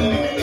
Matanya